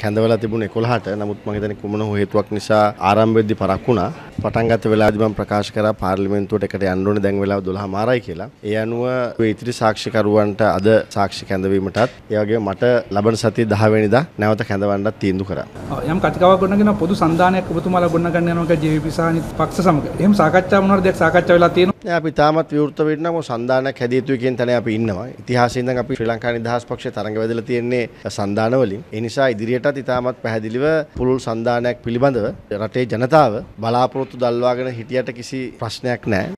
කැඳවලා තිබුණ 11ට නමුත් මම හිතන්නේ කුමන හෝ හේතුවක් නිසා ආරම්භ වෙද්දී පරක් වුණා. පටන් ගත්ත වෙලාවදී මම ප්‍රකාශ කරා පාර්ලිමේන්තුවට එකට යන්න ඕනේ දැන් වෙලාව 12 මාරයි කියලා. ඒ අනුව ඉතිරි සාක්ෂිකරුවන්ට අද සාක්ෂි කැඳවීමටත් ඒ වගේම මට ලබන සතිය 10 වෙනිදා නැවත කැඳවන්නත් තීන්දුව කරා. යම් කතිකාවක් ගොඩනගෙන පොදු සංධානයක් ඔබතුමාලා ගොඩනගන්න යනවා ජේ.වී.පී. සහ පක්ෂ සමග. එහෙම සාකච්ඡා මොනවද දෙයක් සාකච්ඡා වෙලා තියෙනවා. අපි තාමත් විවෘත වෙන්න මො සන්දානයක් හැදිය යුතුයි කියන තැන අපි ඉන්නවා. ඉතිහාසයෙන් ඉඳන් අපි ශ්‍රී ලංකා නිදහස් පක්ෂයේ තරඟ වැදලා තියෙන්නේ සන්දාන වලින්. ඒ නිසා ඉදිරියටත් ඉතාමත් පැහැදිලිව පුළුල් සන්දානයක් පිළිබඳව රටේ ජනතාව බලාපොරොත්තු දල්වාගෙන හිටියට කිසි ප්‍රශ්නයක් නෑ.